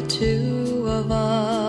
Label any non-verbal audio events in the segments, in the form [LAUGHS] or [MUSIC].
the two of us,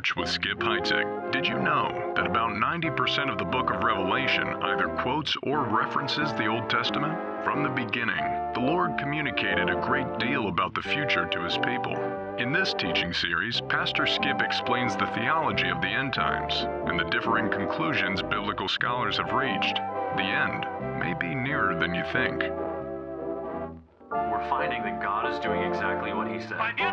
Church with Skip Heitzig. Did you know that about 90% of the book of Revelation either quotes or references the Old Testament? From the beginning, the Lord communicated a great deal about the future to his people. In this teaching series, Pastor Skip explains the theology of the end times and the differing conclusions biblical scholars have reached. The end may be nearer than you think. We're finding that God is doing exactly what He said. punishing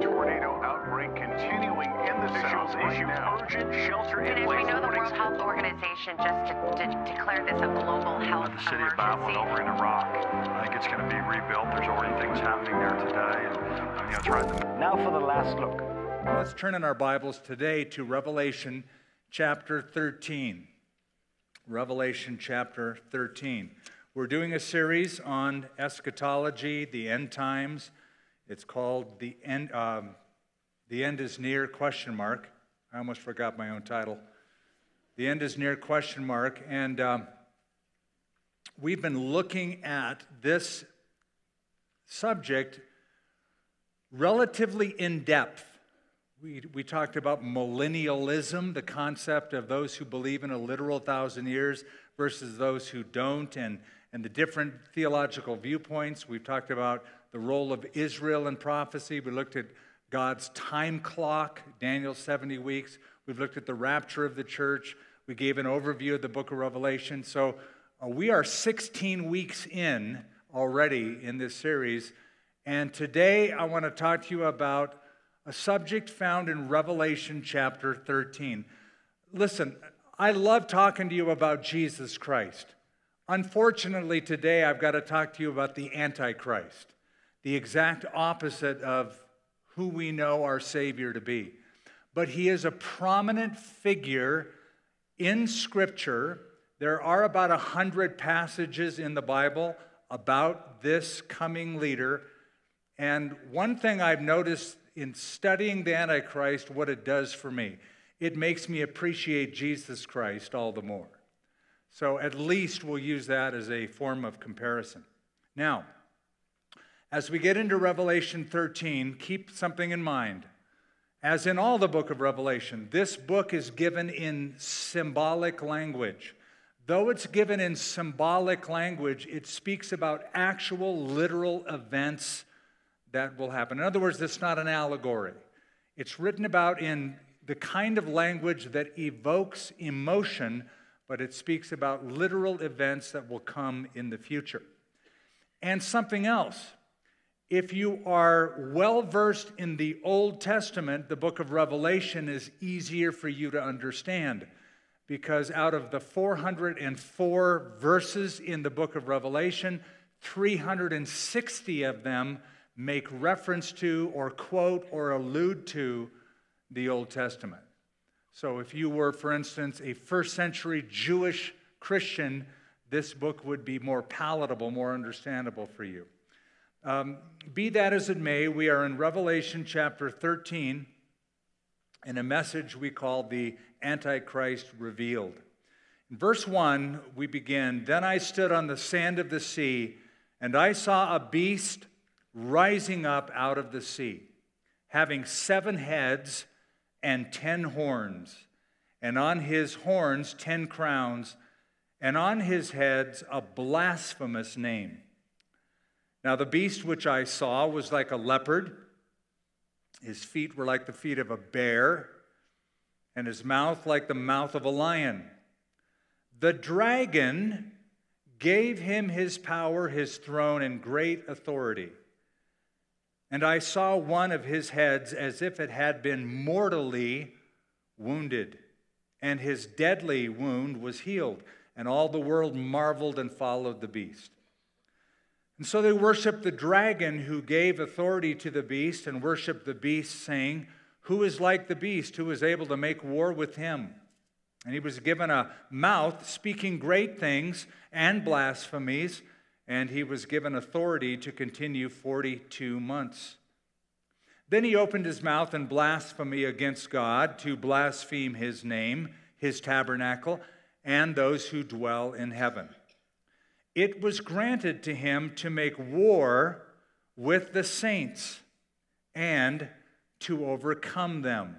tornado outbreak continuing in the south right now. urgent shelter And as we know, the World Health Organization just de- de- declared this a global health The city of Babylon emergency. over in Iraq. I think it's going to be rebuilt. There's already things happening there today, and you know, it's right. Now for the last look. Let's turn in our Bibles today to Revelation chapter 13. Revelation chapter 13. We're doing a series on eschatology, the end times. It's called the end. Um, the end is near? Question mark. I almost forgot my own title. The end is near? Question mark. And um, we've been looking at this subject relatively in depth. We, we talked about millennialism, the concept of those who believe in a literal thousand years versus those who don't, and, and the different theological viewpoints. We've talked about the role of Israel in prophecy. We looked at God's time clock, Daniel's 70 weeks. We've looked at the rapture of the church. We gave an overview of the book of Revelation. So uh, we are 16 weeks in already in this series. And today I want to talk to you about a subject found in Revelation chapter 13. Listen, I love talking to you about Jesus Christ. Unfortunately, today I've got to talk to you about the Antichrist, the exact opposite of who we know our Savior to be. But he is a prominent figure in Scripture. There are about a hundred passages in the Bible about this coming leader. And one thing I've noticed in studying the Antichrist, what it does for me, it makes me appreciate Jesus Christ all the more. So at least we'll use that as a form of comparison. Now, as we get into Revelation 13, keep something in mind. As in all the book of Revelation, this book is given in symbolic language. Though it's given in symbolic language, it speaks about actual literal events that will happen. In other words, it's not an allegory. It's written about in the kind of language that evokes emotion, but it speaks about literal events that will come in the future. And something else. If you are well versed in the Old Testament, the book of Revelation is easier for you to understand because out of the 404 verses in the book of Revelation, 360 of them make reference to or quote or allude to the Old Testament. So if you were, for instance, a first century Jewish Christian, this book would be more palatable, more understandable for you. Um, be that as it may, we are in Revelation chapter 13 in a message we call the Antichrist Revealed. In verse 1, we begin Then I stood on the sand of the sea, and I saw a beast rising up out of the sea, having seven heads and ten horns, and on his horns ten crowns, and on his heads a blasphemous name. Now, the beast which I saw was like a leopard. His feet were like the feet of a bear, and his mouth like the mouth of a lion. The dragon gave him his power, his throne, and great authority. And I saw one of his heads as if it had been mortally wounded, and his deadly wound was healed. And all the world marveled and followed the beast. And so they worshiped the dragon who gave authority to the beast and worshiped the beast, saying, Who is like the beast? Who is able to make war with him? And he was given a mouth speaking great things and blasphemies, and he was given authority to continue 42 months. Then he opened his mouth in blasphemy against God to blaspheme his name, his tabernacle, and those who dwell in heaven. It was granted to him to make war with the saints and to overcome them.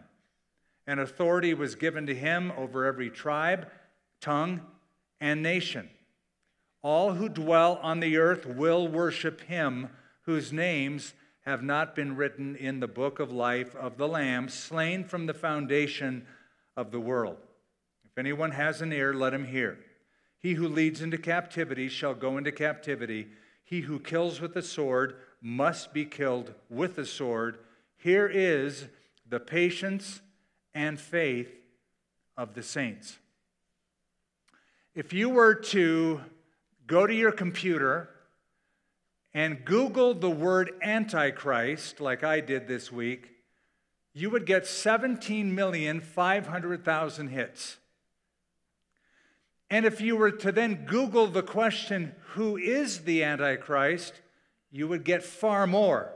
and authority was given to him over every tribe, tongue, and nation. All who dwell on the earth will worship him whose names have not been written in the book of life of the Lamb, slain from the foundation of the world. If anyone has an ear, let him hear. He who leads into captivity shall go into captivity. He who kills with the sword must be killed with the sword. Here is the patience and faith of the saints. If you were to go to your computer and Google the word Antichrist, like I did this week, you would get 17,500,000 hits. And if you were to then Google the question, who is the Antichrist, you would get far more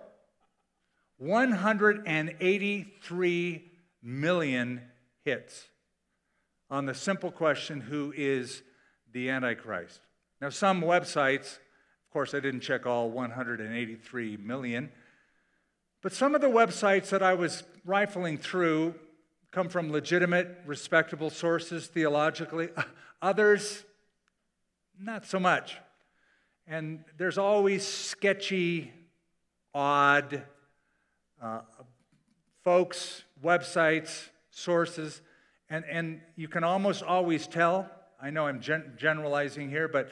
183 million hits on the simple question, who is the Antichrist? Now, some websites, of course, I didn't check all 183 million, but some of the websites that I was rifling through come from legitimate, respectable sources theologically. [LAUGHS] Others, not so much. And there's always sketchy, odd uh, folks, websites, sources, and, and you can almost always tell. I know I'm gen- generalizing here, but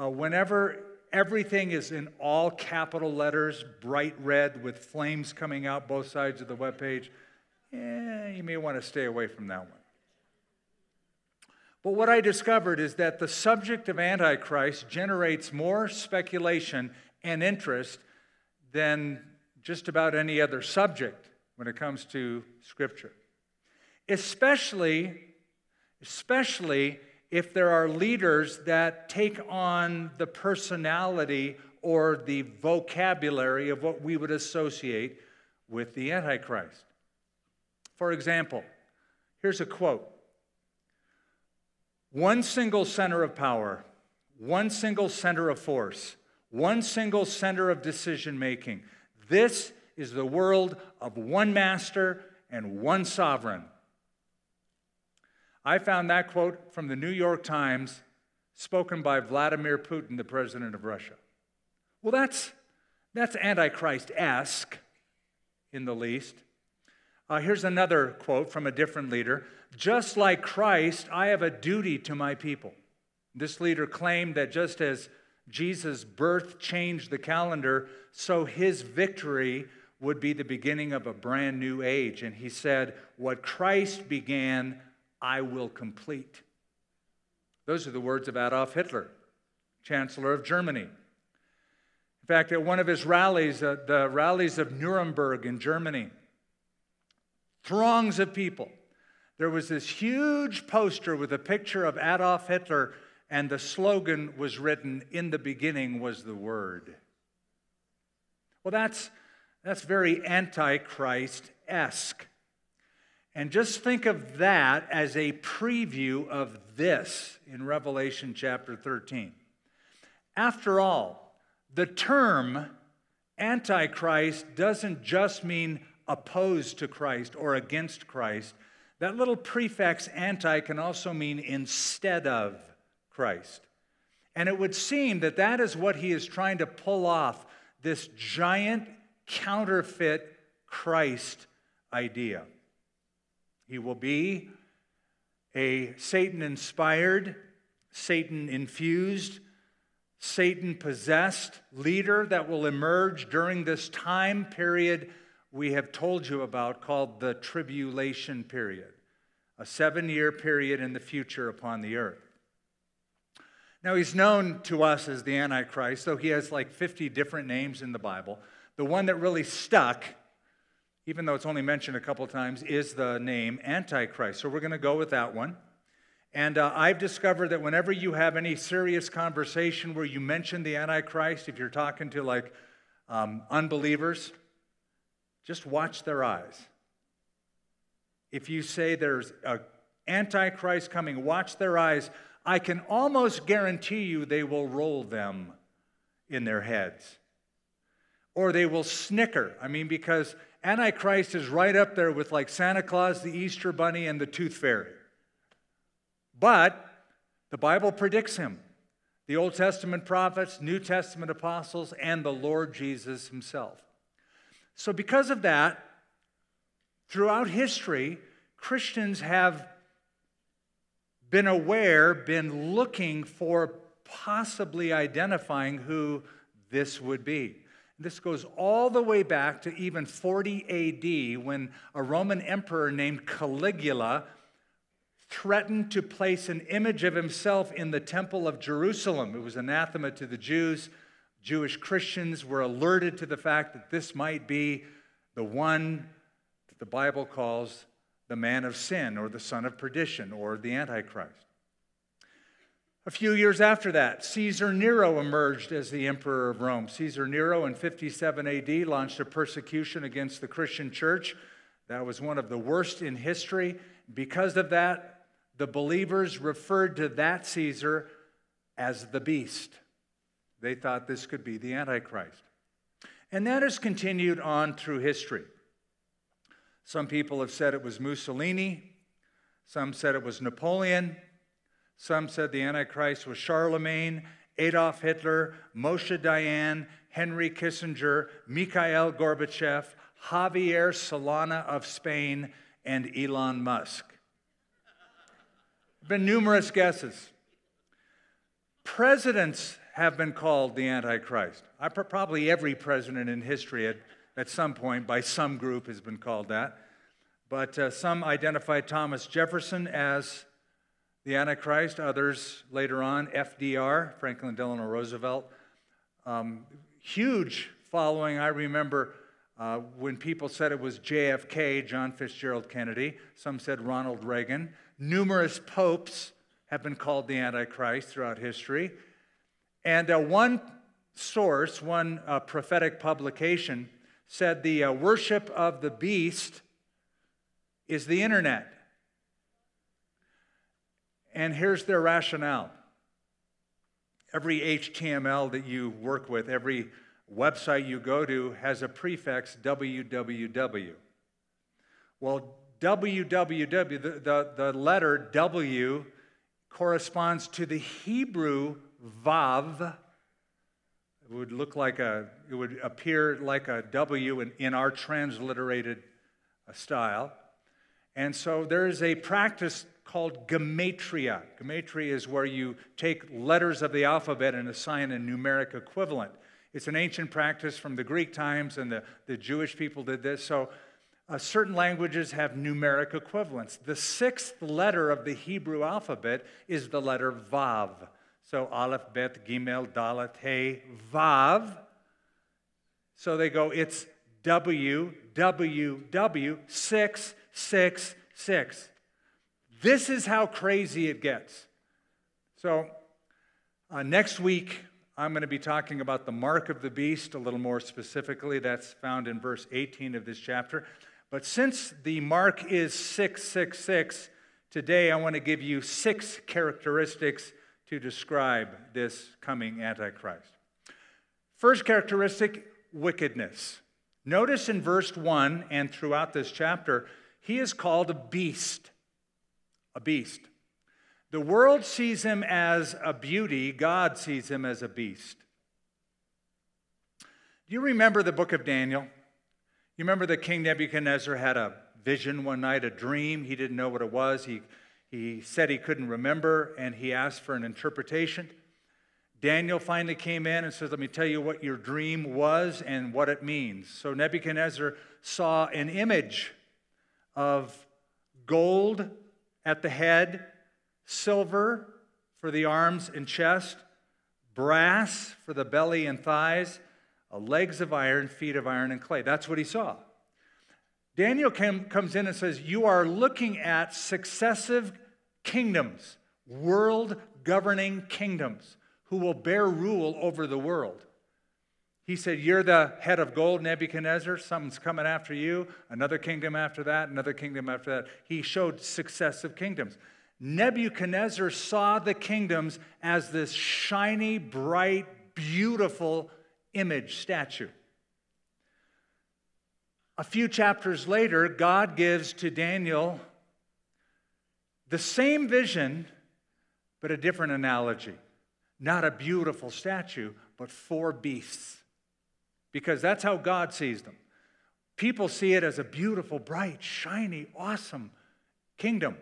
uh, whenever everything is in all capital letters, bright red with flames coming out both sides of the web page, you may want to stay away from that one. But what I discovered is that the subject of Antichrist generates more speculation and interest than just about any other subject when it comes to Scripture. Especially, especially if there are leaders that take on the personality or the vocabulary of what we would associate with the Antichrist. For example, here's a quote One single center of power, one single center of force, one single center of decision making. This is the world of one master and one sovereign. I found that quote from the New York Times, spoken by Vladimir Putin, the president of Russia. Well, that's, that's Antichrist esque in the least. Uh, here's another quote from a different leader Just like Christ, I have a duty to my people. This leader claimed that just as Jesus' birth changed the calendar, so his victory would be the beginning of a brand new age. And he said, What Christ began, I will complete. Those are the words of Adolf Hitler, Chancellor of Germany. In fact, at one of his rallies, uh, the rallies of Nuremberg in Germany, throngs of people, there was this huge poster with a picture of Adolf Hitler, and the slogan was written, In the beginning was the Word. Well, that's, that's very Antichrist esque. And just think of that as a preview of this in Revelation chapter 13. After all, the term Antichrist doesn't just mean opposed to Christ or against Christ. That little prefix anti can also mean instead of Christ. And it would seem that that is what he is trying to pull off this giant counterfeit Christ idea. He will be a Satan inspired, Satan infused, Satan possessed leader that will emerge during this time period we have told you about called the tribulation period, a seven year period in the future upon the earth. Now, he's known to us as the Antichrist, though he has like 50 different names in the Bible. The one that really stuck even though it's only mentioned a couple times, is the name Antichrist. So we're going to go with that one. And uh, I've discovered that whenever you have any serious conversation where you mention the Antichrist, if you're talking to like um, unbelievers, just watch their eyes. If you say there's an Antichrist coming, watch their eyes. I can almost guarantee you they will roll them in their heads. Or they will snicker. I mean, because Antichrist is right up there with like Santa Claus, the Easter Bunny, and the Tooth Fairy. But the Bible predicts him. The Old Testament prophets, New Testament apostles, and the Lord Jesus himself. So, because of that, throughout history, Christians have been aware, been looking for possibly identifying who this would be. This goes all the way back to even 40 AD when a Roman emperor named Caligula threatened to place an image of himself in the temple of Jerusalem. It was anathema to the Jews. Jewish Christians were alerted to the fact that this might be the one that the Bible calls the man of sin or the son of perdition or the Antichrist. A few years after that, Caesar Nero emerged as the emperor of Rome. Caesar Nero in 57 AD launched a persecution against the Christian church. That was one of the worst in history. Because of that, the believers referred to that Caesar as the beast. They thought this could be the Antichrist. And that has continued on through history. Some people have said it was Mussolini, some said it was Napoleon, some said the Antichrist was Charlemagne, Adolf Hitler, Moshe Dayan, Henry Kissinger, Mikhail Gorbachev, Javier Solana of Spain, and Elon Musk. Been numerous guesses. Presidents have been called the Antichrist. I, probably every president in history at, at some point by some group has been called that. But uh, some identify Thomas Jefferson as the Antichrist, others later on, FDR, Franklin Delano Roosevelt. Um, huge following. I remember uh, when people said it was JFK, John Fitzgerald Kennedy. Some said Ronald Reagan. Numerous popes have been called the Antichrist throughout history. And uh, one source, one uh, prophetic publication, said the uh, worship of the beast is the internet. And here's their rationale every HTML that you work with, every website you go to has a prefix www. Well, www, the, the, the letter W corresponds to the Hebrew vav. It would look like a, it would appear like a W in, in our transliterated uh, style. And so there is a practice called gematria. Gematria is where you take letters of the alphabet and assign a numeric equivalent. It's an ancient practice from the Greek times, and the, the Jewish people did this. So uh, certain languages have numeric equivalents. The sixth letter of the Hebrew alphabet is the letter Vav. So Aleph, Bet, Gimel, Dalet, Hey, Vav. So they go, it's W, W, W, 6, 6, 6. This is how crazy it gets. So, uh, next week, I'm going to be talking about the mark of the beast a little more specifically. That's found in verse 18 of this chapter. But since the mark is 666, today I want to give you six characteristics to describe this coming Antichrist. First characteristic wickedness. Notice in verse 1 and throughout this chapter, he is called a beast a beast. The world sees him as a beauty, God sees him as a beast. Do you remember the book of Daniel? You remember that King Nebuchadnezzar had a vision one night, a dream. He didn't know what it was. He, he said he couldn't remember, and he asked for an interpretation. Daniel finally came in and says, Let me tell you what your dream was and what it means. So Nebuchadnezzar saw an image of gold at the head, silver for the arms and chest, brass for the belly and thighs, uh, legs of iron, feet of iron and clay. That's what he saw. Daniel came, comes in and says, You are looking at successive kingdoms, world governing kingdoms, who will bear rule over the world. He said, You're the head of gold, Nebuchadnezzar. Something's coming after you. Another kingdom after that, another kingdom after that. He showed successive kingdoms. Nebuchadnezzar saw the kingdoms as this shiny, bright, beautiful image statue. A few chapters later, God gives to Daniel the same vision, but a different analogy. Not a beautiful statue, but four beasts. Because that's how God sees them. People see it as a beautiful, bright, shiny, awesome kingdom.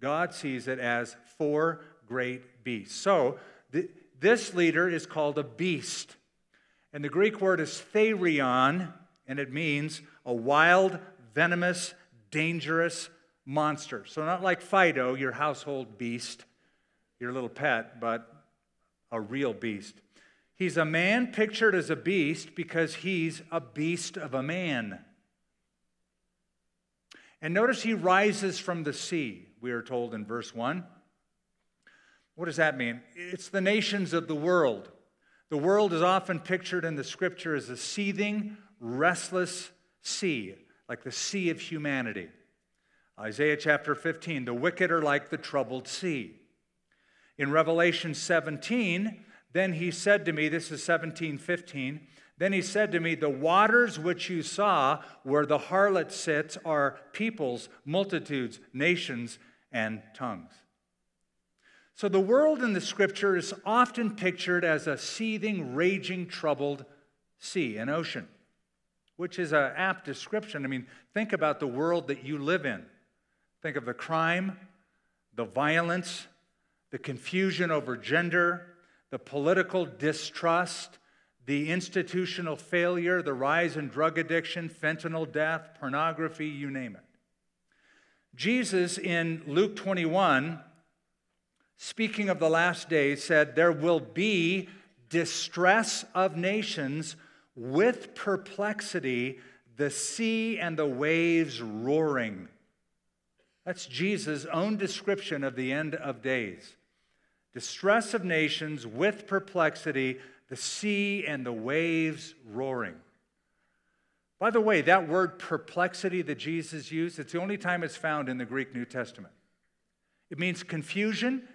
God sees it as four great beasts. So, th- this leader is called a beast. And the Greek word is therion, and it means a wild, venomous, dangerous monster. So, not like Fido, your household beast, your little pet, but a real beast. He's a man pictured as a beast because he's a beast of a man. And notice he rises from the sea, we are told in verse 1. What does that mean? It's the nations of the world. The world is often pictured in the scripture as a seething, restless sea, like the sea of humanity. Isaiah chapter 15, the wicked are like the troubled sea. In Revelation 17, then he said to me, this is 17, 15, then he said to me, The waters which you saw where the harlot sits are peoples, multitudes, nations, and tongues. So the world in the scripture is often pictured as a seething, raging, troubled sea, an ocean, which is an apt description. I mean, think about the world that you live in. Think of the crime, the violence, the confusion over gender, the political distrust, the institutional failure, the rise in drug addiction, fentanyl death, pornography, you name it. Jesus in Luke 21, speaking of the last days, said, There will be distress of nations with perplexity, the sea and the waves roaring. That's Jesus' own description of the end of days. Distress of nations with perplexity, the sea and the waves roaring. By the way, that word perplexity that Jesus used, it's the only time it's found in the Greek New Testament. It means confusion,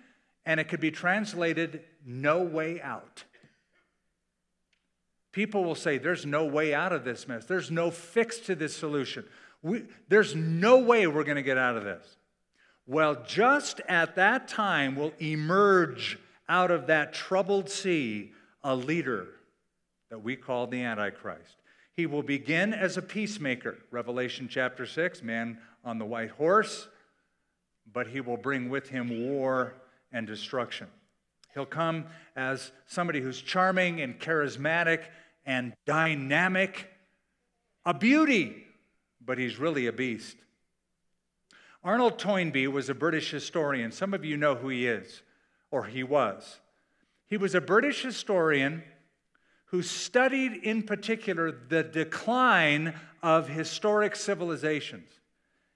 and it could be translated no way out. People will say, There's no way out of this mess. There's no fix to this solution. We, there's no way we're going to get out of this. Well, just at that time will emerge out of that troubled sea a leader that we call the Antichrist. He will begin as a peacemaker, Revelation chapter 6, man on the white horse, but he will bring with him war and destruction. He'll come as somebody who's charming and charismatic and dynamic, a beauty, but he's really a beast. Arnold Toynbee was a British historian. Some of you know who he is, or he was. He was a British historian who studied in particular the decline of historic civilizations.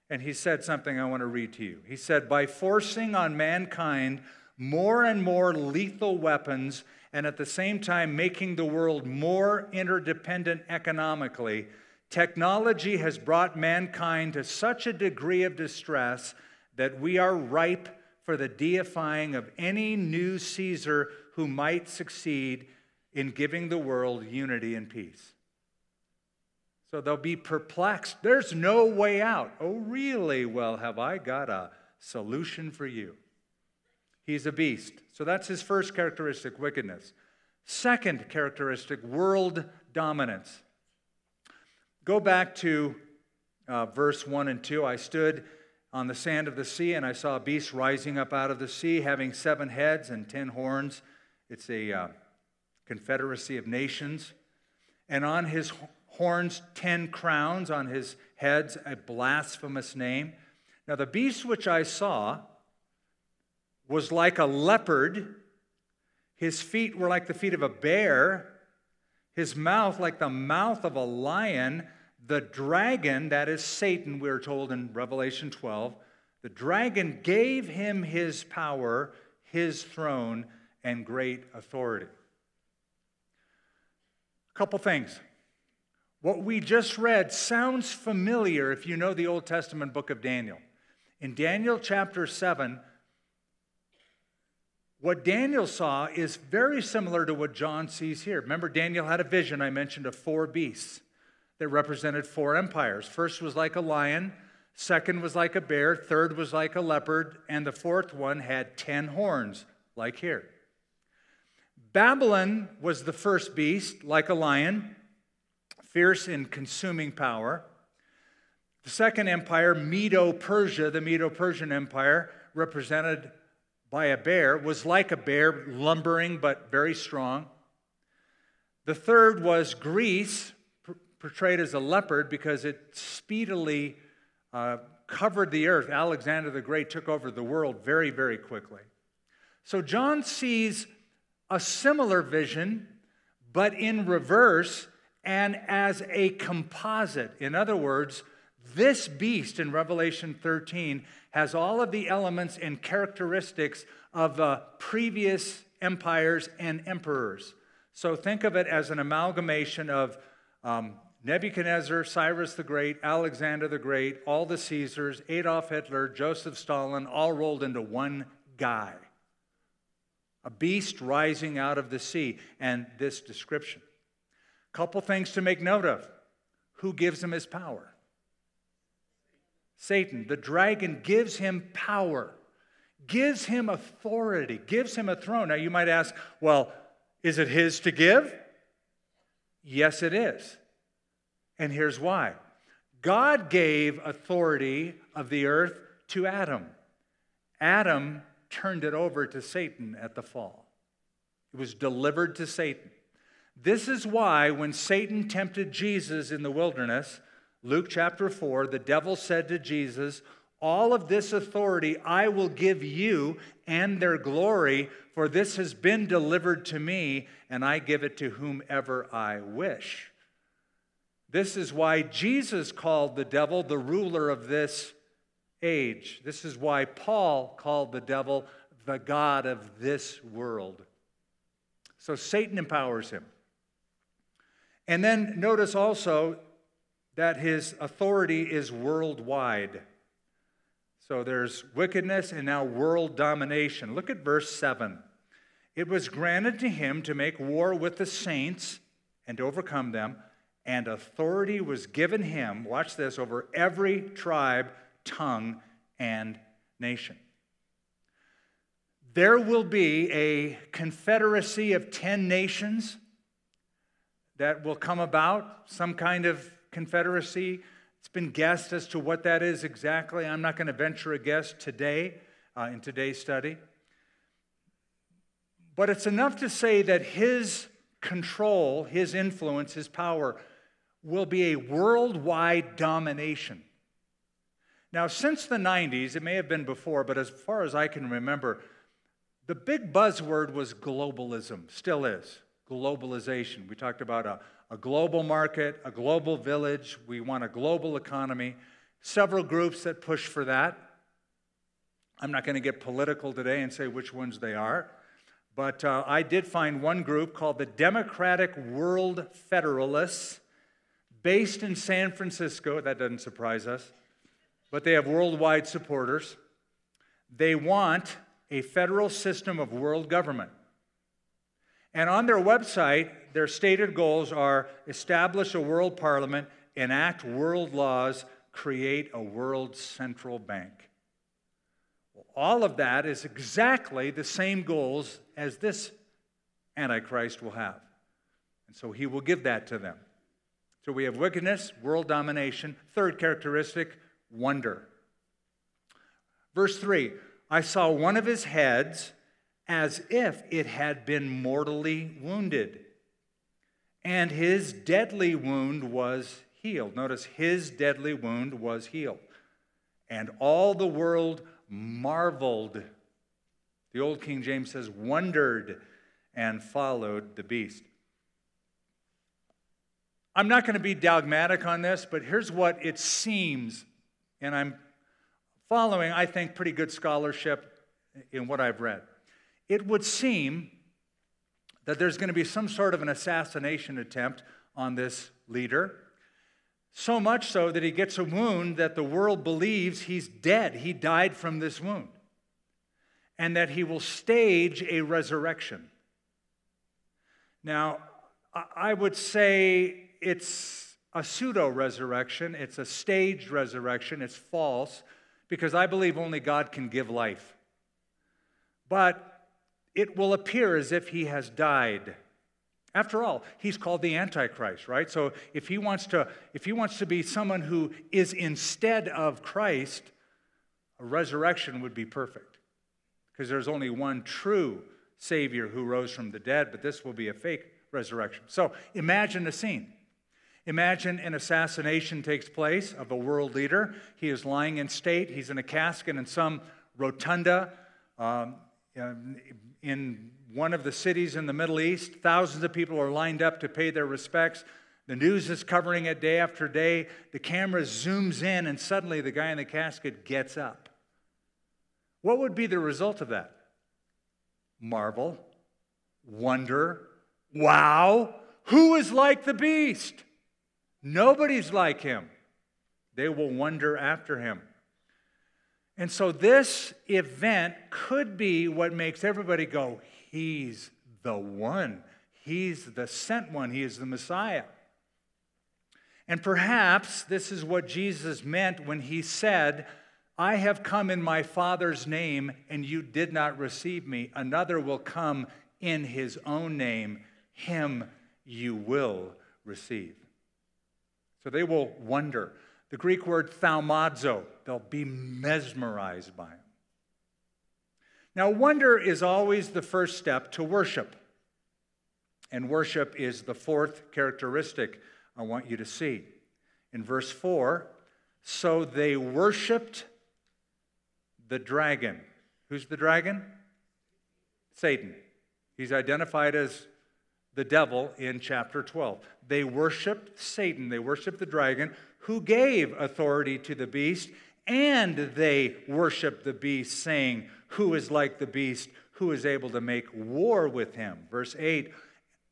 And he said something I want to read to you. He said, By forcing on mankind more and more lethal weapons, and at the same time making the world more interdependent economically, technology has brought mankind to such a degree of distress that we are ripe for the deifying of any new Caesar who might succeed in giving the world unity and peace. So they'll be perplexed. There's no way out. Oh, really? Well, have I got a solution for you? He's a beast. So that's his first characteristic wickedness. Second characteristic world dominance. Go back to uh, verse 1 and 2. I stood on the sand of the sea, and I saw a beast rising up out of the sea, having seven heads and ten horns. It's a uh, confederacy of nations. And on his horns, ten crowns, on his heads, a blasphemous name. Now, the beast which I saw was like a leopard, his feet were like the feet of a bear, his mouth like the mouth of a lion the dragon, that is Satan, we're told in Revelation 12, the dragon gave him his power, his throne, and great authority. A couple things. What we just read sounds familiar if you know the Old Testament book of Daniel. In Daniel chapter 7, what Daniel saw is very similar to what John sees here. Remember, Daniel had a vision I mentioned of four beasts. That represented four empires. First was like a lion, second was like a bear, third was like a leopard, and the fourth one had 10 horns, like here. Babylon was the first beast, like a lion, fierce in consuming power. The second empire, Medo Persia, the Medo Persian Empire, represented by a bear, was like a bear, lumbering but very strong. The third was Greece, portrayed as a leopard because it speedily uh, covered the earth. Alexander the Great took over the world very, very quickly. So John sees a similar vision, but in reverse and as a composite. In other words, this beast in Revelation 13 has all of the elements and characteristics of the previous empires and emperors. So think of it as an amalgamation of um, Nebuchadnezzar, Cyrus the Great, Alexander the Great, all the Caesars, Adolf Hitler, Joseph Stalin, all rolled into one guy. A beast rising out of the sea, and this description. Couple things to make note of. Who gives him his power? Satan. The dragon gives him power, gives him authority, gives him a throne. Now you might ask, well, is it his to give? Yes, it is. And here's why God gave authority of the earth to Adam. Adam turned it over to Satan at the fall. It was delivered to Satan. This is why, when Satan tempted Jesus in the wilderness, Luke chapter 4, the devil said to Jesus, All of this authority I will give you and their glory, for this has been delivered to me, and I give it to whomever I wish. This is why Jesus called the devil the ruler of this age. This is why Paul called the devil the God of this world. So Satan empowers him. And then notice also that his authority is worldwide. So there's wickedness and now world domination. Look at verse 7. It was granted to him to make war with the saints and to overcome them, and authority was given him, watch this, over every tribe, tongue, and nation. There will be a confederacy of 10 nations that will come about, some kind of confederacy. It's been guessed as to what that is exactly. I'm not going to venture a guess today uh, in today's study. But it's enough to say that his control, his influence, his power will be a worldwide domination. Now, since the 90s, it may have been before, but as far as I can remember, the big buzzword was globalism, still is globalization. We talked about a, a global market, a global village. We want a global economy. Several groups that push for that. I'm not going to get political today and say which ones they are, but uh, I did find one group called the Democratic World Federalists, based in San Francisco. That doesn't surprise us, but they have worldwide supporters. They want a federal system of world government. And on their website, their stated goals are establish a world parliament, enact world laws, create a world central bank. Well, all of that is exactly the same goals as this Antichrist will have. And so he will give that to them. So we have wickedness, world domination. Third characteristic, wonder. Verse 3 I saw one of his heads as if it had been mortally wounded, and his deadly wound was healed. Notice his deadly wound was healed. And all the world marveled. The old King James says, wondered and followed the beast. I'm not going to be dogmatic on this, but here's what it seems, and I'm following, I think, pretty good scholarship in what I've read. It would seem that there's going to be some sort of an assassination attempt on this leader. So much so that he gets a wound that the world believes he's dead. He died from this wound. And that he will stage a resurrection. Now, I would say it's a pseudo resurrection, it's a staged resurrection, it's false, because I believe only God can give life. But it will appear as if he has died. After all, he's called the Antichrist, right? So if he wants to, if he wants to be someone who is instead of Christ, a resurrection would be perfect. Because there's only one true Savior who rose from the dead, but this will be a fake resurrection. So imagine the scene. Imagine an assassination takes place of a world leader. He is lying in state. He's in a casket in some rotunda um, in one of the cities in the Middle East. Thousands of people are lined up to pay their respects. The news is covering it day after day. The camera zooms in, and suddenly the guy in the casket gets up. What would be the result of that? Marvel, wonder, wow. Who is like the beast? Nobody's like him. They will wonder after him. And so, this event could be what makes everybody go, He's the one. He's the sent one. He is the Messiah. And perhaps this is what Jesus meant when he said, I have come in my Father's name, and you did not receive me. Another will come in his own name. Him you will receive. So they will wonder. The Greek word thaumazo, they'll be mesmerized by him. Now, wonder is always the first step to worship. And worship is the fourth characteristic I want you to see. In verse 4, so they worshiped the dragon. Who's the dragon? Satan. He's identified as the devil in chapter 12. They worshiped Satan, they worshiped the dragon, who gave authority to the beast, and they worshiped the beast, saying, Who is like the beast? Who is able to make war with him? Verse 8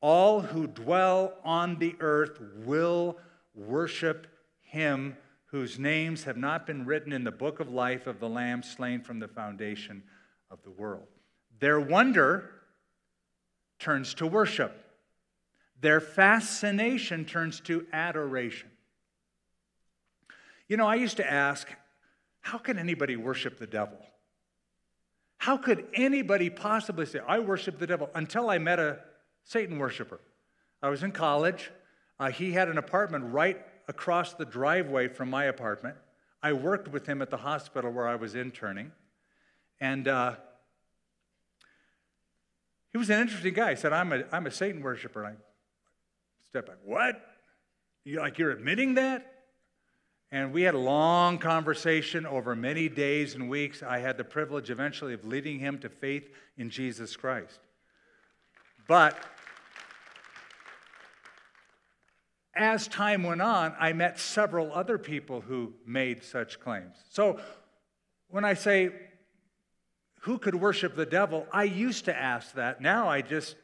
All who dwell on the earth will worship him whose names have not been written in the book of life of the Lamb slain from the foundation of the world. Their wonder turns to worship. Their fascination turns to adoration. You know, I used to ask, how can anybody worship the devil? How could anybody possibly say, I worship the devil, until I met a Satan worshiper? I was in college. Uh, he had an apartment right across the driveway from my apartment. I worked with him at the hospital where I was interning. And uh, he was an interesting guy. He said, I'm a, I'm a Satan worshiper. And I stepped back, What? You, like, you're admitting that? And we had a long conversation over many days and weeks. I had the privilege eventually of leading him to faith in Jesus Christ. But as time went on, I met several other people who made such claims. So when I say, who could worship the devil? I used to ask that. Now I just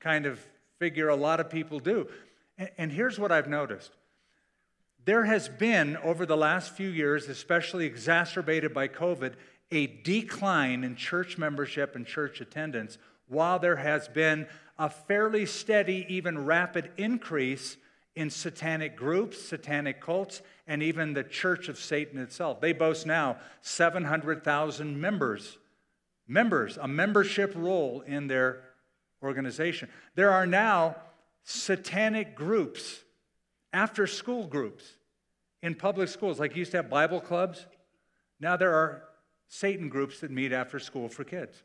kind of figure a lot of people do. And here's what I've noticed there has been, over the last few years, especially exacerbated by COVID, a decline in church membership and church attendance, while there has been a fairly steady, even rapid increase in satanic groups, satanic cults, and even the Church of Satan itself. They boast now 700,000 members, members, a membership roll in their organization. There are now satanic groups, after school groups in public schools. Like you used to have Bible clubs, now there are Satan groups that meet after school for kids.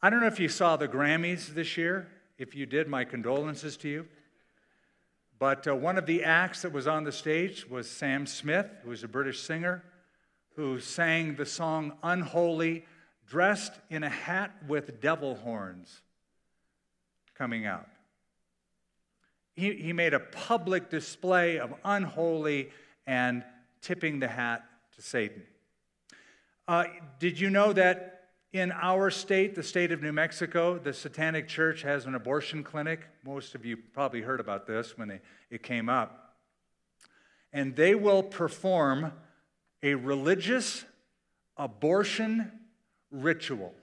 I don't know if you saw the Grammys this year. If you did, my condolences to you. But uh, one of the acts that was on the stage was Sam Smith, who was a British singer, who sang the song Unholy, dressed in a hat with devil horns coming out. He, he made a public display of unholy and tipping the hat to Satan. Uh, did you know that in our state, the state of New Mexico, the Satanic Church has an abortion clinic. Most of you probably heard about this when it came up. And they will perform a religious abortion ritual.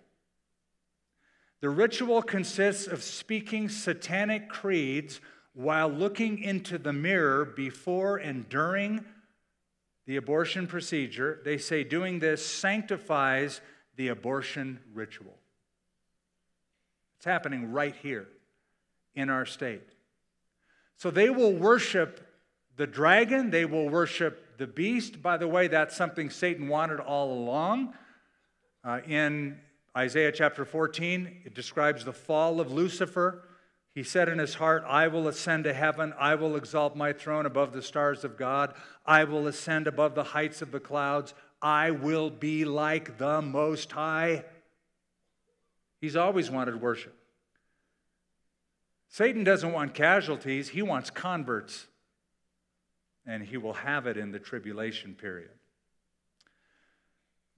The ritual consists of speaking satanic creeds while looking into the mirror before and during the abortion procedure. They say doing this sanctifies the abortion ritual. It's happening right here in our state. So they will worship the dragon, they will worship the beast. By the way, that's something Satan wanted all along. Uh, in Isaiah chapter 14, it describes the fall of Lucifer. He said in his heart, I will ascend to heaven. I will exalt my throne above the stars of God. I will ascend above the heights of the clouds. I will be like the Most High. He's always wanted worship. Satan doesn't want casualties, he wants converts. And he will have it in the tribulation period.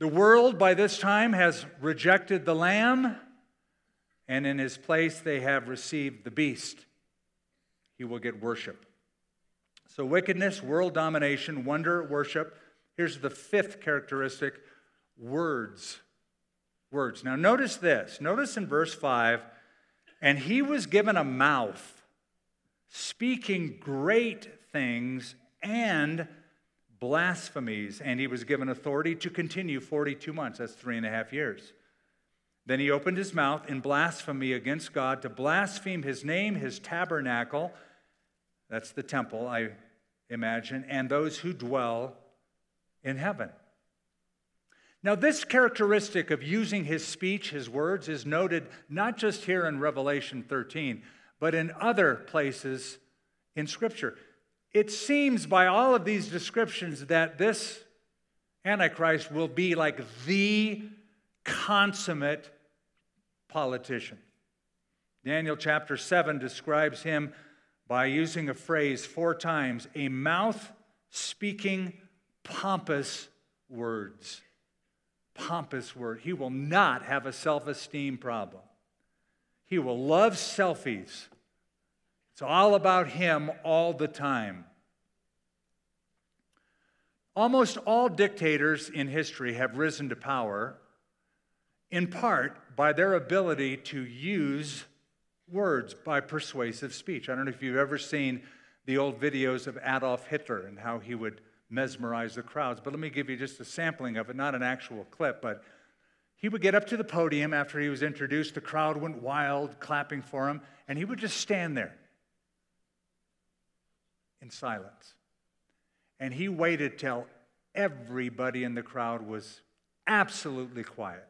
The world by this time has rejected the Lamb, and in his place they have received the beast. He will get worship. So, wickedness, world domination, wonder, worship. Here's the fifth characteristic words. Words. Now, notice this. Notice in verse 5 and he was given a mouth, speaking great things and blasphemies, and he was given authority to continue 42 months. That's three and a half years. Then he opened his mouth in blasphemy against God to blaspheme his name, his tabernacle, that's the temple, I imagine, and those who dwell in heaven. Now, this characteristic of using his speech, his words, is noted not just here in Revelation 13, but in other places in Scripture. It seems by all of these descriptions that this Antichrist will be like the consummate politician. Daniel chapter 7 describes him by using a phrase four times a mouth speaking pompous words pompous word. He will not have a self esteem problem. He will love selfies. It's all about him all the time. Almost all dictators in history have risen to power in part by their ability to use words by persuasive speech. I don't know if you've ever seen the old videos of Adolf Hitler and how he would mesmerize the crowds. But let me give you just a sampling of it, not an actual clip, but he would get up to the podium after he was introduced. The crowd went wild, clapping for him, and he would just stand there in silence. And he waited till everybody in the crowd was absolutely quiet.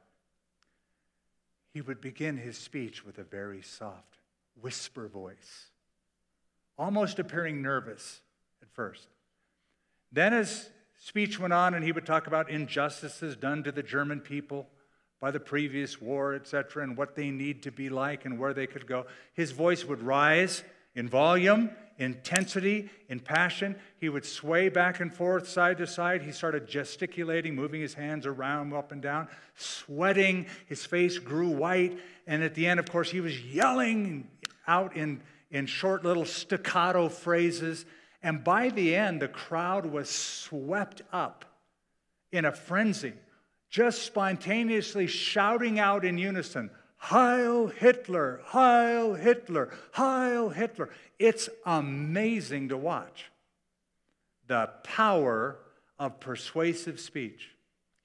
He would begin his speech with a very soft whisper voice, almost appearing nervous at first. Then, as speech went on, and he would talk about injustices done to the German people by the previous war, etc., and what they need to be like and where they could go, his voice would rise in volume, intensity, in passion. He would sway back and forth, side to side. He started gesticulating, moving his hands around, up and down, sweating. His face grew white. And at the end, of course, he was yelling out in, in short little staccato phrases. And by the end, the crowd was swept up in a frenzy, just spontaneously shouting out in unison, Heil Hitler, Heil Hitler, Heil Hitler. It's amazing to watch the power of persuasive speech.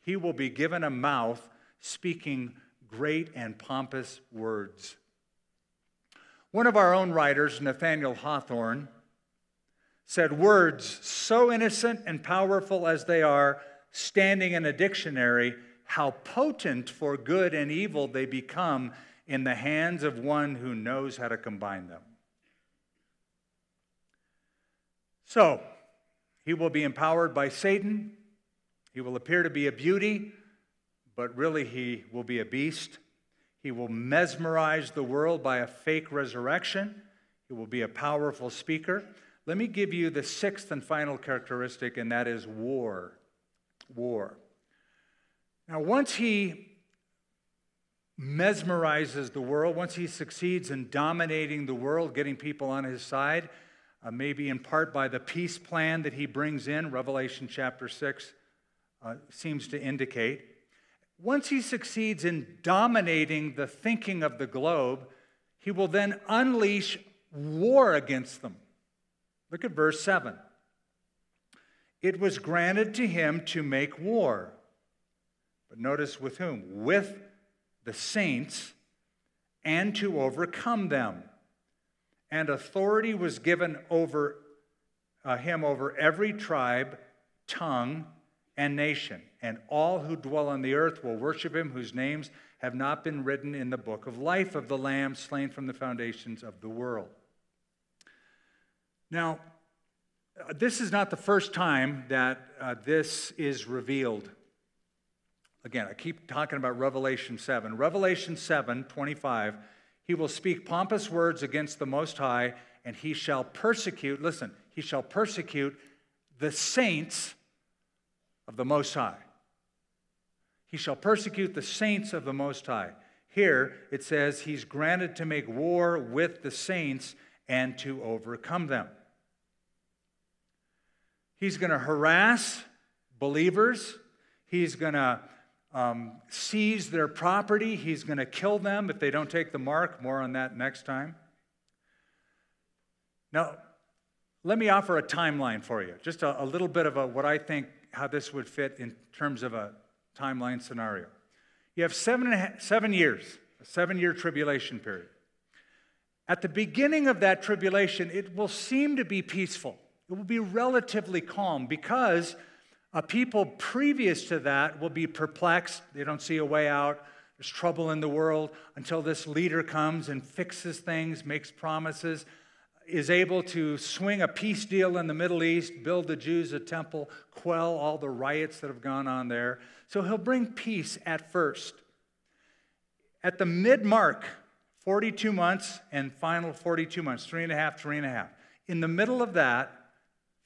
He will be given a mouth speaking great and pompous words. One of our own writers, Nathaniel Hawthorne, said words so innocent and powerful as they are, standing in a dictionary, how potent for good and evil they become in the hands of one who knows how to combine them. So, he will be empowered by Satan. He will appear to be a beauty, but really he will be a beast. He will mesmerize the world by a fake resurrection. He will be a powerful speaker. Let me give you the sixth and final characteristic, and that is war. War. Now, once he mesmerizes the world, once he succeeds in dominating the world, getting people on his side, uh, maybe in part by the peace plan that he brings in, Revelation chapter 6 uh, seems to indicate. Once he succeeds in dominating the thinking of the globe, he will then unleash war against them. Look at verse 7. It was granted to him to make war. But notice with whom? With the saints and to overcome them. And authority was given over uh, him over every tribe, tongue, and nation. And all who dwell on the earth will worship him, whose names have not been written in the book of life of the Lamb slain from the foundations of the world. Now, uh, this is not the first time that uh, this is revealed. Again, I keep talking about Revelation 7. Revelation 7 25, he will speak pompous words against the Most High, and he shall persecute, listen, he shall persecute the saints of the Most High. He shall persecute the saints of the Most High. Here it says he's granted to make war with the saints and to overcome them. He's going to harass believers. He's going to um, seize their property. He's going to kill them if they don't take the mark. More on that next time. Now, let me offer a timeline for you, just a, a little bit of a, what I think how this would fit in terms of a timeline scenario. You have seven, seven years, a seven year tribulation period. At the beginning of that tribulation, it will seem to be peaceful. It will be relatively calm because a people previous to that will be perplexed. They don't see a way out. There's trouble in the world until this leader comes and fixes things, makes promises, is able to swing a peace deal in the Middle East, build the Jews a temple, quell all the riots that have gone on there. So he'll bring peace at first. At the mid mark, 42 months and final 42 months, three and a half, three and a half. In the middle of that,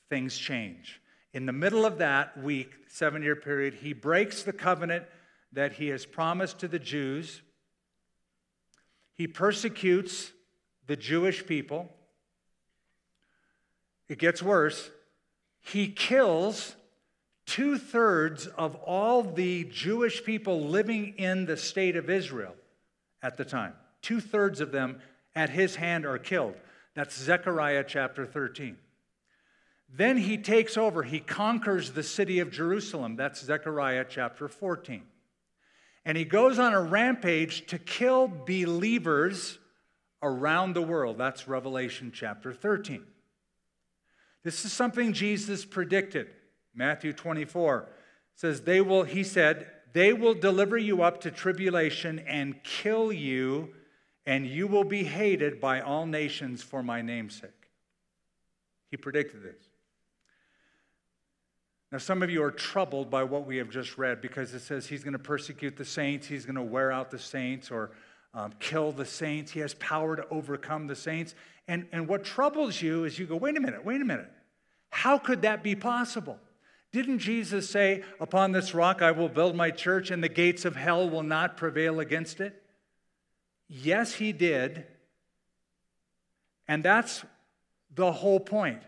things change. In the middle of that week, seven year period, he breaks the covenant that he has promised to the Jews. He persecutes the Jewish people. It gets worse. He kills two thirds of all the Jewish people living in the state of Israel at the time. Two thirds of them at his hand are killed. That's Zechariah chapter 13. Then he takes over, he conquers the city of Jerusalem. That's Zechariah chapter 14. And he goes on a rampage to kill believers around the world. That's Revelation chapter 13. This is something Jesus predicted. Matthew 24 says, They will, he said, they will deliver you up to tribulation and kill you, and you will be hated by all nations for my namesake. He predicted this. Now, some of you are troubled by what we have just read because it says he's going to persecute the saints, he's going to wear out the saints, or um, kill the saints. He has power to overcome the saints. And, and what troubles you is you go, wait a minute, wait a minute. How could that be possible? Didn't Jesus say, Upon this rock I will build my church, and the gates of hell will not prevail against it? Yes, he did. And that's the whole point.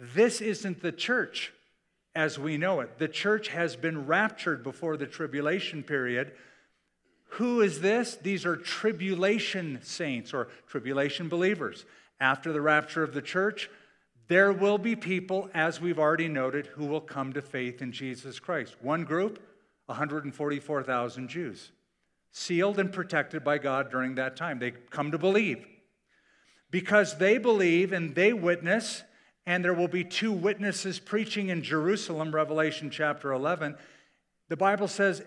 This isn't the church as we know it. The church has been raptured before the tribulation period. Who is this? These are tribulation saints or tribulation believers. After the rapture of the church, there will be people, as we've already noted, who will come to faith in Jesus Christ. One group, 144,000 Jews, sealed and protected by God during that time. They come to believe. Because they believe and they witness and there will be two witnesses preaching in Jerusalem, Revelation chapter 11. The Bible says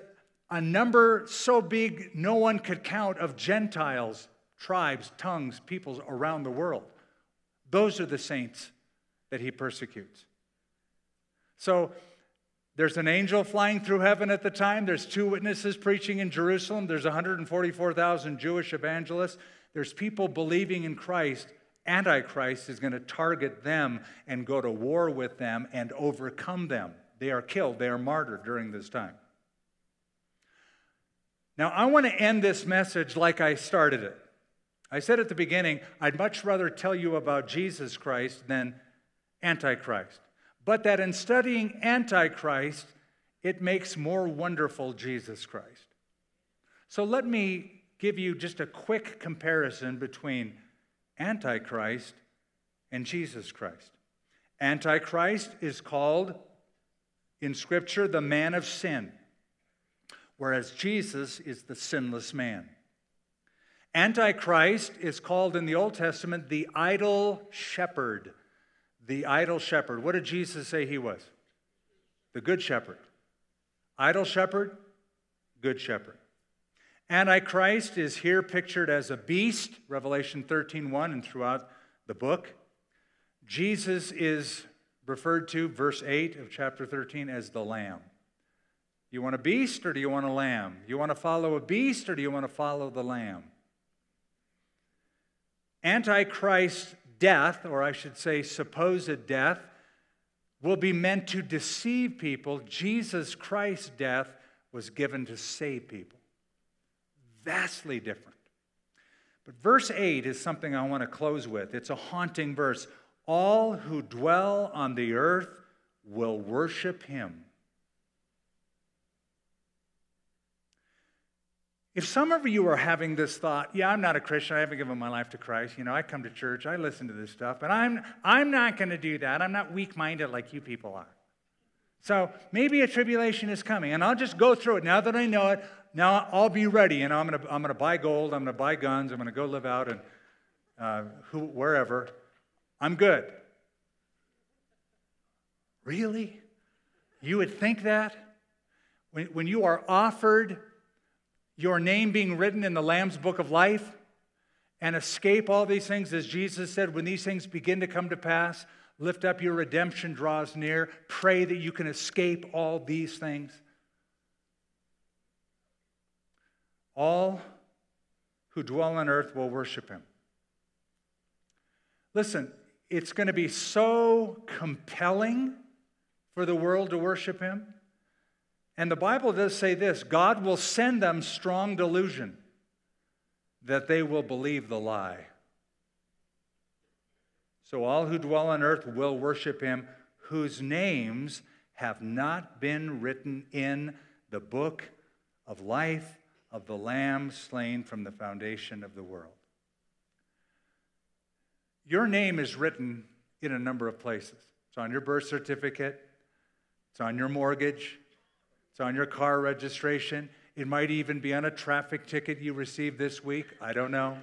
a number so big no one could count of Gentiles, tribes, tongues, peoples around the world. Those are the saints that he persecutes. So there's an angel flying through heaven at the time. There's two witnesses preaching in Jerusalem. There's 144,000 Jewish evangelists. There's people believing in Christ Antichrist is going to target them and go to war with them and overcome them. They are killed, they are martyred during this time. Now, I want to end this message like I started it. I said at the beginning, I'd much rather tell you about Jesus Christ than Antichrist. But that in studying Antichrist, it makes more wonderful Jesus Christ. So let me give you just a quick comparison between Antichrist and Jesus Christ. Antichrist is called in Scripture the man of sin, whereas Jesus is the sinless man. Antichrist is called in the Old Testament the idol shepherd. The idol shepherd. What did Jesus say he was? The good shepherd. Idol shepherd, good shepherd. Antichrist is here pictured as a beast, Revelation 13:1 and throughout the book. Jesus is referred to, verse 8 of chapter 13, as the lamb. You want a beast or do you want a lamb? You want to follow a beast or do you want to follow the lamb? Antichrist's death, or I should say supposed death, will be meant to deceive people. Jesus Christ's death was given to save people. Vastly different. But verse 8 is something I want to close with. It's a haunting verse. All who dwell on the earth will worship him. If some of you are having this thought, yeah, I'm not a Christian, I haven't given my life to Christ, you know, I come to church, I listen to this stuff, but I'm, I'm not going to do that. I'm not weak minded like you people are. So maybe a tribulation is coming, and I'll just go through it. Now that I know it, now I'll be ready. and I'm going to I'm gonna buy gold, I'm going to buy guns, I'm going to go live out and uh, who, wherever. I'm good. Really? You would think that? When, when you are offered your name being written in the Lamb's book of life and escape all these things, as Jesus said, when these things begin to come to pass, lift up your redemption draws near, pray that you can escape all these things. All who dwell on earth will worship him. Listen, it's going to be so compelling for the world to worship him. And the Bible does say this God will send them strong delusion that they will believe the lie. So all who dwell on earth will worship him, whose names have not been written in the book of life of the Lamb slain from the foundation of the world. Your name is written in a number of places. It's on your birth certificate, it's on your mortgage, it's on your car registration. It might even be on a traffic ticket you received this week. I don't know.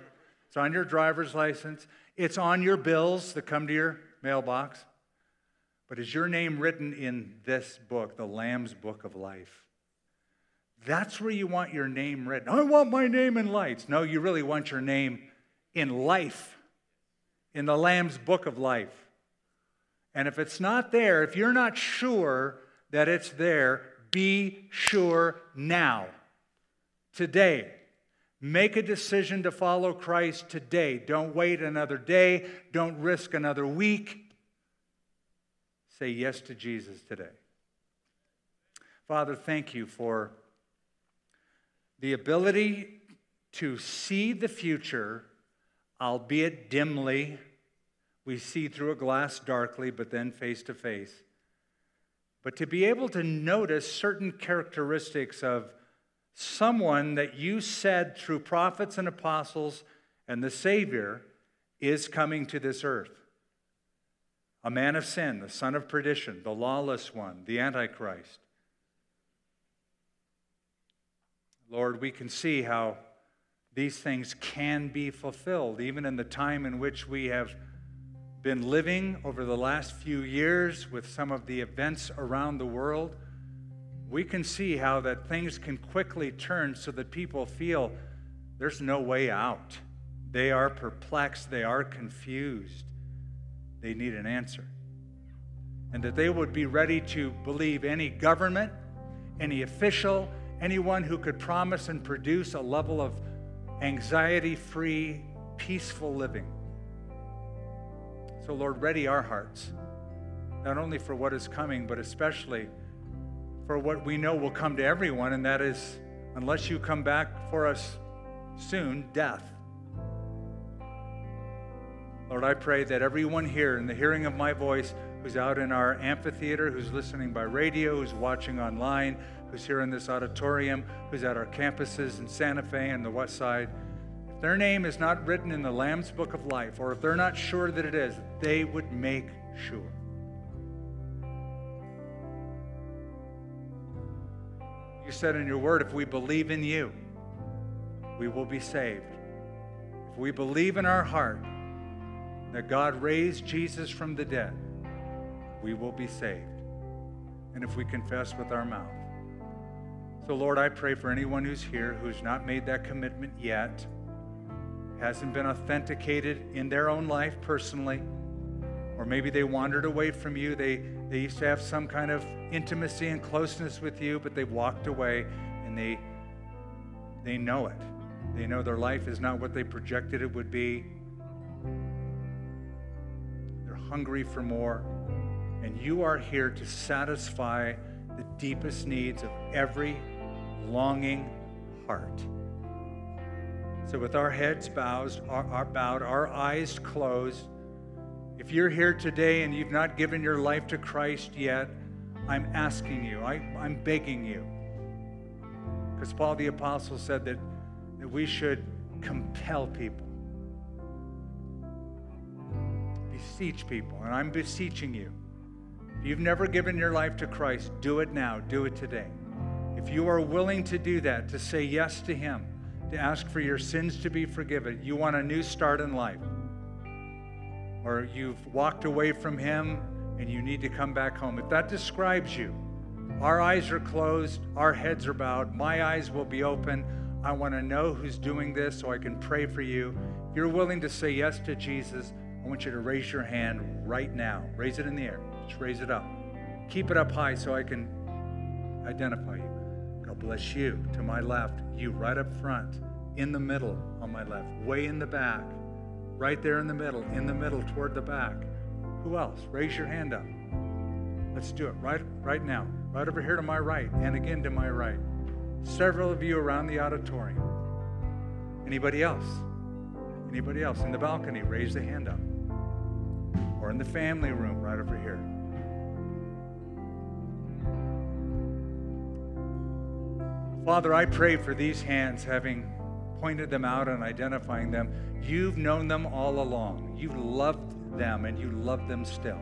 It's on your driver's license. It's on your bills that come to your mailbox. But is your name written in this book, the Lamb's Book of Life? That's where you want your name written. I want my name in lights. No, you really want your name in life, in the Lamb's Book of Life. And if it's not there, if you're not sure that it's there, be sure now, today. Make a decision to follow Christ today. Don't wait another day. Don't risk another week. Say yes to Jesus today. Father, thank you for the ability to see the future, albeit dimly. We see through a glass darkly, but then face to face but to be able to notice certain characteristics of someone that you said through prophets and apostles and the Savior is coming to this earth. A man of sin, the son of perdition, the lawless one, the Antichrist. Lord, we can see how these things can be fulfilled, even in the time in which we have been living over the last few years with some of the events around the world, we can see how that things can quickly turn so that people feel there's no way out. They are perplexed, they are confused, they need an answer. And that they would be ready to believe any government, any official, anyone who could promise and produce a level of anxiety free, peaceful living. So, Lord, ready our hearts, not only for what is coming, but especially for what we know will come to everyone, and that is, unless you come back for us soon, death. Lord, I pray that everyone here in the hearing of my voice, who's out in our amphitheater, who's listening by radio, who's watching online, who's here in this auditorium, who's at our campuses in Santa Fe and the West Side, if their name is not written in the Lamb's Book of Life, or if they're not sure that it is, they would make sure. You said in your word, if we believe in you, we will be saved. If we believe in our heart that God raised Jesus from the dead, we will be saved. And if we confess with our mouth. So, Lord, I pray for anyone who's here who's not made that commitment yet, hasn't been authenticated in their own life personally, or maybe they wandered away from you. They, they used to have some kind of intimacy and closeness with you, but they've walked away and they, they know it. They know their life is not what they projected it would be. They're hungry for more. And you are here to satisfy the deepest needs of every longing heart. So, with our heads bowed, our, our bowed, our eyes closed, if you're here today and you've not given your life to Christ yet, I'm asking you, I, I'm begging you. Because Paul the Apostle said that, that we should compel people, beseech people, and I'm beseeching you. If you've never given your life to Christ, do it now, do it today. If you are willing to do that, to say yes to Him, to ask for your sins to be forgiven, you want a new start in life, or you've walked away from Him and you need to come back home, if that describes you, our eyes are closed, our heads are bowed, my eyes will be open. I want to know who's doing this so I can pray for you. If you're willing to say yes to Jesus, I want you to raise your hand right now. Raise it in the air. Just raise it up. Keep it up high so I can identify you. Bless you. To my left, you right up front, in the middle on my left, way in the back, right there in the middle, in the middle toward the back. Who else? Raise your hand up. Let's do it right right now. Right over here to my right and again to my right. Several of you around the auditorium. Anybody else? Anybody else in the balcony? Raise the hand up. Or in the family room right over here. Father, I pray for these hands, having pointed them out and identifying them. You've known them all along. You've loved them and you love them still.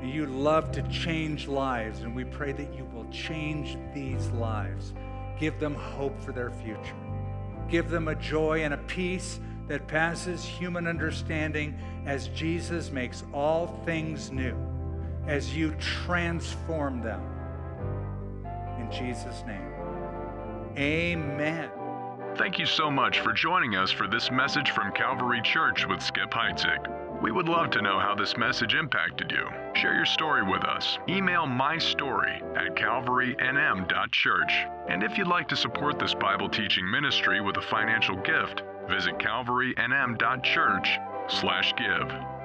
And you love to change lives, and we pray that you will change these lives. Give them hope for their future. Give them a joy and a peace that passes human understanding as Jesus makes all things new, as you transform them. In Jesus' name, amen. Thank you so much for joining us for this message from Calvary Church with Skip Heitzig. We would love to know how this message impacted you. Share your story with us. Email my story at calvarynm.church. And if you'd like to support this Bible teaching ministry with a financial gift, visit calvarynm.church/give.